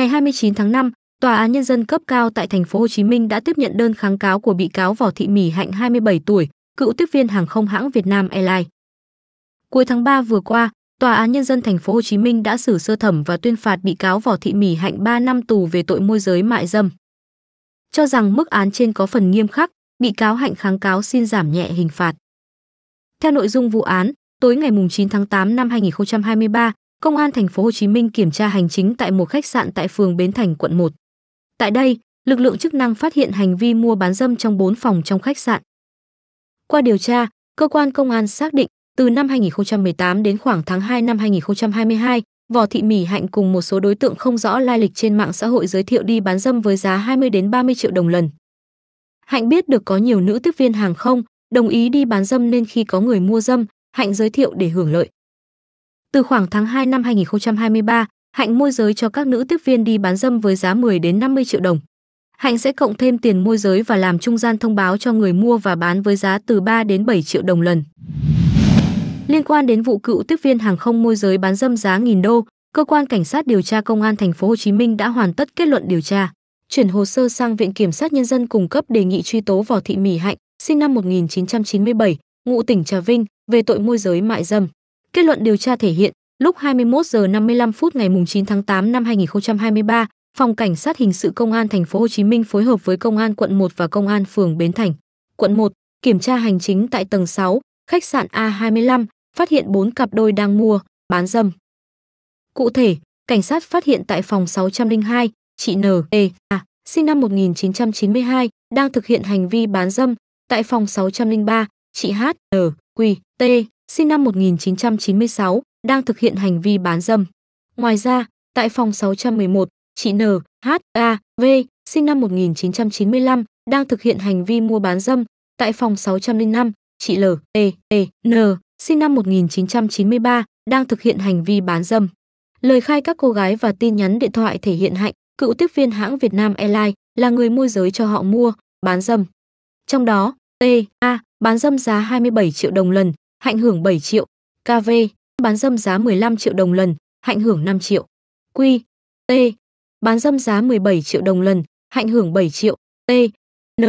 Ngày 29 tháng 5, Tòa án nhân dân cấp cao tại thành phố Hồ Chí Minh đã tiếp nhận đơn kháng cáo của bị cáo Võ Thị Mỹ Hạnh 27 tuổi, cựu tiếp viên hàng không hãng Việt Nam Airlines. Cuối tháng 3 vừa qua, Tòa án nhân dân thành phố Hồ Chí Minh đã xử sơ thẩm và tuyên phạt bị cáo Võ Thị Mỹ Hạnh 3 năm tù về tội môi giới mại dâm. Cho rằng mức án trên có phần nghiêm khắc, bị cáo Hạnh kháng cáo xin giảm nhẹ hình phạt. Theo nội dung vụ án, tối ngày 9 tháng 8 năm 2023, Công an thành phố Hồ Chí Minh kiểm tra hành chính tại một khách sạn tại phường Bến Thành, quận 1. Tại đây, lực lượng chức năng phát hiện hành vi mua bán dâm trong 4 phòng trong khách sạn. Qua điều tra, cơ quan công an xác định từ năm 2018 đến khoảng tháng 2 năm 2022, Võ Thị Mỹ Hạnh cùng một số đối tượng không rõ lai lịch trên mạng xã hội giới thiệu đi bán dâm với giá 20 đến 30 triệu đồng lần. Hạnh biết được có nhiều nữ tiếp viên hàng không đồng ý đi bán dâm nên khi có người mua dâm, Hạnh giới thiệu để hưởng lợi. Từ khoảng tháng 2 năm 2023, Hạnh môi giới cho các nữ tiếp viên đi bán dâm với giá 10 đến 50 triệu đồng. Hạnh sẽ cộng thêm tiền môi giới và làm trung gian thông báo cho người mua và bán với giá từ 3 đến 7 triệu đồng lần. Liên quan đến vụ cựu tiếp viên hàng không môi giới bán dâm giá nghìn đô, cơ quan cảnh sát điều tra công an thành phố Hồ Chí Minh đã hoàn tất kết luận điều tra, chuyển hồ sơ sang viện kiểm sát nhân dân cung cấp đề nghị truy tố Võ Thị Mỹ Hạnh, sinh năm 1997, ngụ tỉnh Trà Vinh, về tội môi giới mại dâm. Kết luận điều tra thể hiện, lúc 21 giờ 55 phút ngày 9 tháng 8 năm 2023, Phòng Cảnh sát hình sự Công an thành phố Hồ Chí Minh phối hợp với Công an quận 1 và Công an phường Bến Thành, quận 1 kiểm tra hành chính tại tầng 6, khách sạn A25, phát hiện 4 cặp đôi đang mua, bán dâm. Cụ thể, cảnh sát phát hiện tại phòng 602, chị N. E. A, sinh năm 1992, đang thực hiện hành vi bán dâm, tại phòng 603, chị H. N. Q. T sinh năm 1996, đang thực hiện hành vi bán dâm. Ngoài ra, tại phòng 611, chị N. H. A. V. sinh năm 1995, đang thực hiện hành vi mua bán dâm. Tại phòng 605, chị L. E. E. N. sinh năm 1993, đang thực hiện hành vi bán dâm. Lời khai các cô gái và tin nhắn điện thoại thể hiện Hạnh, cựu tiếp viên hãng Việt Nam Airlines, là người môi giới cho họ mua, bán dâm. Trong đó, T. A. bán dâm giá 27 triệu đồng lần, Hạnh hưởng 7 triệu. KV. bán dâm giá 15 triệu đồng lần, Hạnh hưởng 5 triệu. Q. T. bán dâm giá 17 triệu đồng lần, Hạnh hưởng 7 triệu. T. N.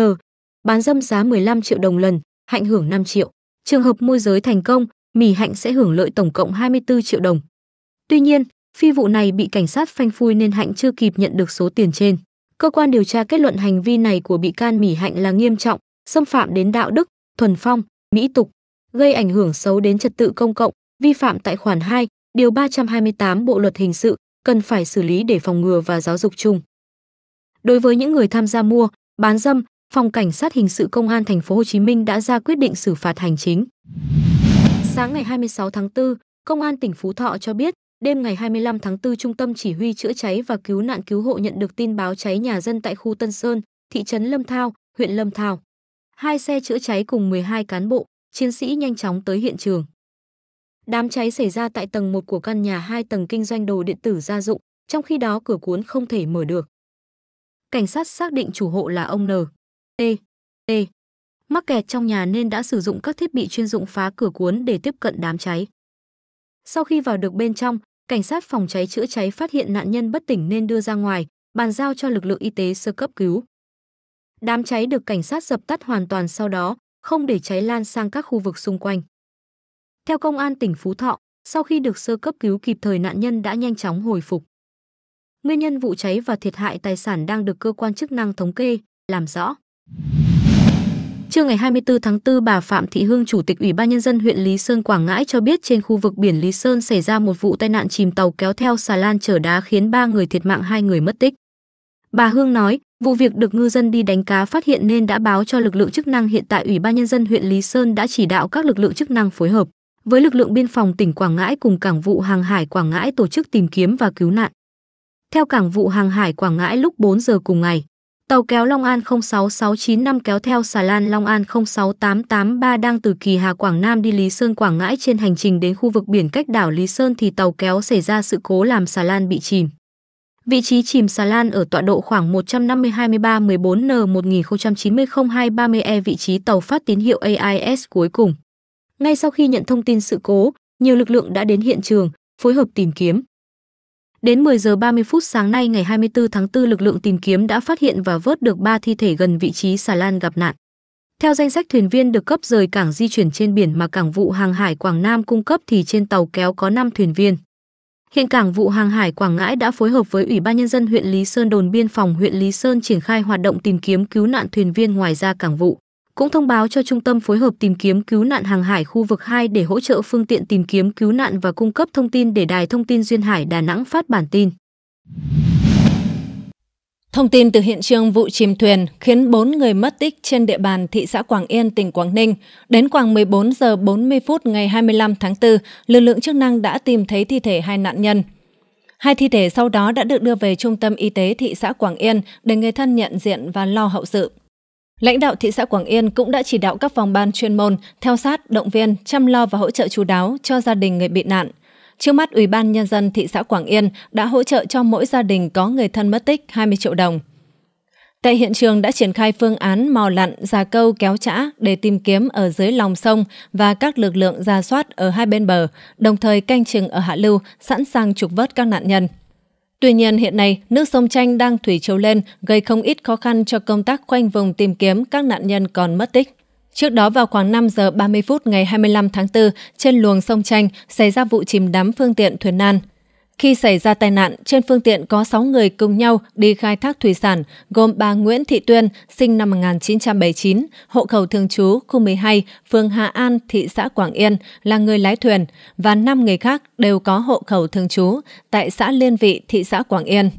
bán dâm giá 15 triệu đồng lần, Hạnh hưởng 5 triệu. Trường hợp môi giới thành công, Mỹ Hạnh sẽ hưởng lợi tổng cộng 24 triệu đồng. Tuy nhiên, phi vụ này bị cảnh sát phanh phui nên Hạnh chưa kịp nhận được số tiền trên. Cơ quan điều tra kết luận hành vi này của bị can Mỹ Hạnh là nghiêm trọng, xâm phạm đến đạo đức, thuần phong, mỹ tục, gây ảnh hưởng xấu đến trật tự công cộng, vi phạm tại khoản 2, điều 328 Bộ luật hình sự, cần phải xử lý để phòng ngừa và giáo dục chung. Đối với những người tham gia mua, bán dâm, Phòng Cảnh sát hình sự Công an thành phố Hồ Chí Minh đã ra quyết định xử phạt hành chính. Sáng ngày 26 tháng 4, Công an tỉnh Phú Thọ cho biết, đêm ngày 25 tháng 4 Trung tâm Chỉ huy chữa cháy và cứu nạn cứu hộ nhận được tin báo cháy nhà dân tại khu Tân Sơn, thị trấn Lâm Thao, huyện Lâm Thao. Hai xe chữa cháy cùng 12 cán bộ, chiến sĩ nhanh chóng tới hiện trường. Đám cháy xảy ra tại tầng 1 của căn nhà 2 tầng kinh doanh đồ điện tử gia dụng, trong khi đó cửa cuốn không thể mở được. Cảnh sát xác định chủ hộ là ông N. T. T. Mắc kẹt trong nhà nên đã sử dụng các thiết bị chuyên dụng phá cửa cuốn để tiếp cận đám cháy. Sau khi vào được bên trong, cảnh sát phòng cháy chữa cháy phát hiện nạn nhân bất tỉnh nên đưa ra ngoài, bàn giao cho lực lượng y tế sơ cấp cứu. Đám cháy được cảnh sát dập tắt hoàn toàn sau đó, không để cháy lan sang các khu vực xung quanh. Theo công an tỉnh Phú Thọ, sau khi được sơ cấp cứu kịp thời nạn nhân đã nhanh chóng hồi phục. Nguyên nhân vụ cháy và thiệt hại tài sản đang được cơ quan chức năng thống kê, làm rõ. Trưa ngày 24 tháng 4, bà Phạm Thị Hương, Chủ tịch Ủy ban Nhân dân huyện Lý Sơn, Quảng Ngãi cho biết trên khu vực biển Lý Sơn xảy ra một vụ tai nạn chìm tàu kéo theo xà lan chở đá khiến 3 người thiệt mạng, hai người mất tích. Bà Hương nói, vụ việc được ngư dân đi đánh cá phát hiện nên đã báo cho lực lượng chức năng hiện tại Ủy ban Nhân dân huyện Lý Sơn đã chỉ đạo các lực lượng chức năng phối hợp với lực lượng biên phòng tỉnh Quảng Ngãi cùng cảng vụ hàng hải Quảng Ngãi tổ chức tìm kiếm và cứu nạn. Theo cảng vụ hàng hải Quảng Ngãi lúc 4 giờ cùng ngày, Tàu kéo Long An 06695 kéo theo xà lan Long An 06883 đang từ Kỳ Hà Quảng Nam đi Lý Sơn Quảng Ngãi trên hành trình đến khu vực biển cách đảo Lý Sơn thì tàu kéo xảy ra sự cố làm xà lan bị chìm. Vị trí chìm xà lan ở tọa độ khoảng 150 23 14 N 1090 0230 E vị trí tàu phát tín hiệu AIS cuối cùng. Ngay sau khi nhận thông tin sự cố, nhiều lực lượng đã đến hiện trường, phối hợp tìm kiếm. Đến 10 giờ 30 phút sáng nay ngày 24 tháng 4, lực lượng tìm kiếm đã phát hiện và vớt được 3 thi thể gần vị trí xà lan gặp nạn. Theo danh sách thuyền viên được cấp rời cảng di chuyển trên biển mà cảng vụ hàng hải Quảng Nam cung cấp thì trên tàu kéo có 5 thuyền viên. Hiện cảng vụ hàng hải Quảng Ngãi đã phối hợp với Ủy ban nhân dân huyện Lý Sơn đồn biên phòng huyện Lý Sơn triển khai hoạt động tìm kiếm cứu nạn thuyền viên ngoài ra cảng vụ. Cũng thông báo cho Trung tâm phối hợp tìm kiếm cứu nạn hàng hải khu vực 2 để hỗ trợ phương tiện tìm kiếm cứu nạn và cung cấp thông tin để Đài Thông tin Duyên Hải Đà Nẵng phát bản tin. Thông tin từ hiện trường vụ chìm thuyền khiến 4 người mất tích trên địa bàn thị xã Quảng Yên, tỉnh Quảng Ninh. Đến khoảng 14 giờ 40 phút ngày 25 tháng 4, lực lượng chức năng đã tìm thấy thi thể hai nạn nhân. Hai thi thể sau đó đã được đưa về Trung tâm Y tế thị xã Quảng Yên để người thân nhận diện và lo hậu sự. Lãnh đạo thị xã Quảng Yên cũng đã chỉ đạo các phòng ban chuyên môn theo sát, động viên, chăm lo và hỗ trợ chú đáo cho gia đình người bị nạn. Trước mắt, Ủy ban Nhân dân thị xã Quảng Yên đã hỗ trợ cho mỗi gia đình có người thân mất tích 20 triệu đồng. Tại hiện trường đã triển khai phương án mò lặn, già câu, kéo chã để tìm kiếm ở dưới lòng sông và các lực lượng ra soát ở hai bên bờ, đồng thời canh chừng ở hạ lưu, sẵn sàng trục vớt các nạn nhân. Tuy nhiên hiện nay, nước sông Chanh đang thủy chiều lên, gây không ít khó khăn cho công tác khoanh vùng tìm kiếm các nạn nhân còn mất tích. Trước đó vào khoảng 5 giờ 30 phút ngày 25 tháng 4, trên luồng sông Chanh xảy ra vụ chìm đắm phương tiện thuyền nan. Khi xảy ra tai nạn, trên phương tiện có 6 người cùng nhau đi khai thác thủy sản, gồm bà Nguyễn Thị Tuyên, sinh năm 1979, hộ khẩu thường trú khu 12, phường Hà An, thị xã Quảng Yên, là người lái thuyền, và 5 người khác đều có hộ khẩu thường trú tại xã Liên Vị, thị xã Quảng Yên.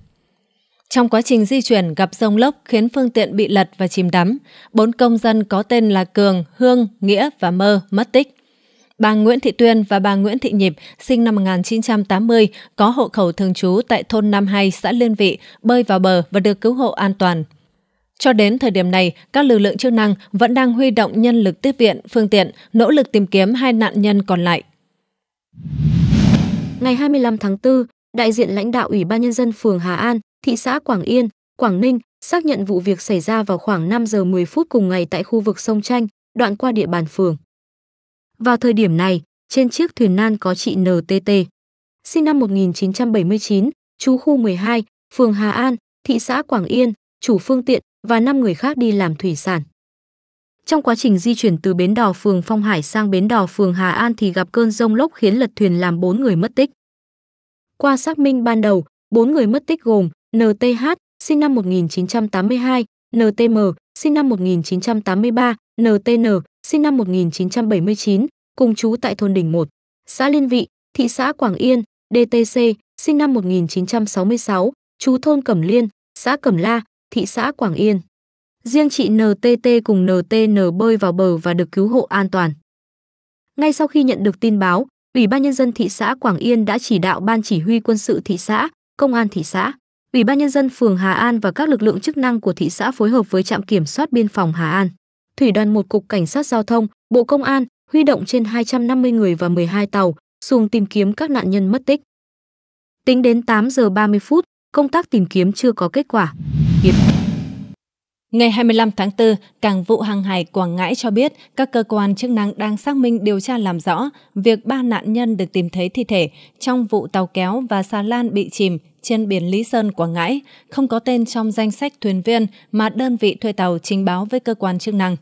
Trong quá trình di chuyển gặp rông lốc khiến phương tiện bị lật và chìm đắm, bốn công dân có tên là Cường, Hương, Nghĩa và Mơ mất tích. Bà Nguyễn Thị Tuyên và bà Nguyễn Thị Nhịp, sinh năm 1980, có hộ khẩu thường trú tại thôn Nam Hai, xã Liên Vị, bơi vào bờ và được cứu hộ an toàn. Cho đến thời điểm này, các lực lượng chức năng vẫn đang huy động nhân lực tiếp viện, phương tiện, nỗ lực tìm kiếm hai nạn nhân còn lại. Ngày 25 tháng 4, đại diện lãnh đạo Ủy ban Nhân dân phường Hà An, thị xã Quảng Yên, Quảng Ninh xác nhận vụ việc xảy ra vào khoảng 5 giờ 10 phút cùng ngày tại khu vực sông Chanh, đoạn qua địa bàn phường. Vào thời điểm này, trên chiếc thuyền nan có chị NTT, sinh năm 1979, chú khu 12, phường Hà An, thị xã Quảng Yên, chủ phương tiện và 5 người khác đi làm thủy sản. Trong quá trình di chuyển từ bến đò phường Phong Hải sang bến đò phường Hà An thì gặp cơn rông lốc khiến lật thuyền làm 4 người mất tích. Qua xác minh ban đầu, 4 người mất tích gồm NTH, sinh năm 1982, NTM, sinh năm 1983, NTN, sinh năm 1979, cùng chú tại thôn Đình 1, xã Liên Vị, thị xã Quảng Yên, DTC, sinh năm 1966, chú thôn Cẩm Liên, xã Cẩm La, thị xã Quảng Yên. Riêng chị NTT cùng NTN bơi vào bờ và được cứu hộ an toàn. Ngay sau khi nhận được tin báo, Ủy ban nhân dân thị xã Quảng Yên đã chỉ đạo ban chỉ huy quân sự thị xã, công an thị xã, Ủy ban nhân dân phường Hà An và các lực lượng chức năng của thị xã phối hợp với trạm kiểm soát biên phòng Hà An, thủy đoàn một cục cảnh sát giao thông, Bộ Công an huy động trên 250 người và 12 tàu xuồng tìm kiếm các nạn nhân mất tích. Tính đến 8 giờ 30 phút, công tác tìm kiếm chưa có kết quả. Hiệp. Ngày 25 tháng 4, Cảng vụ hàng hải Quảng Ngãi cho biết các cơ quan chức năng đang xác minh điều tra làm rõ việc ba nạn nhân được tìm thấy thi thể trong vụ tàu kéo và xà lan bị chìm trên biển Lý Sơn, Quảng Ngãi, không có tên trong danh sách thuyền viên mà đơn vị thuê tàu trình báo với cơ quan chức năng.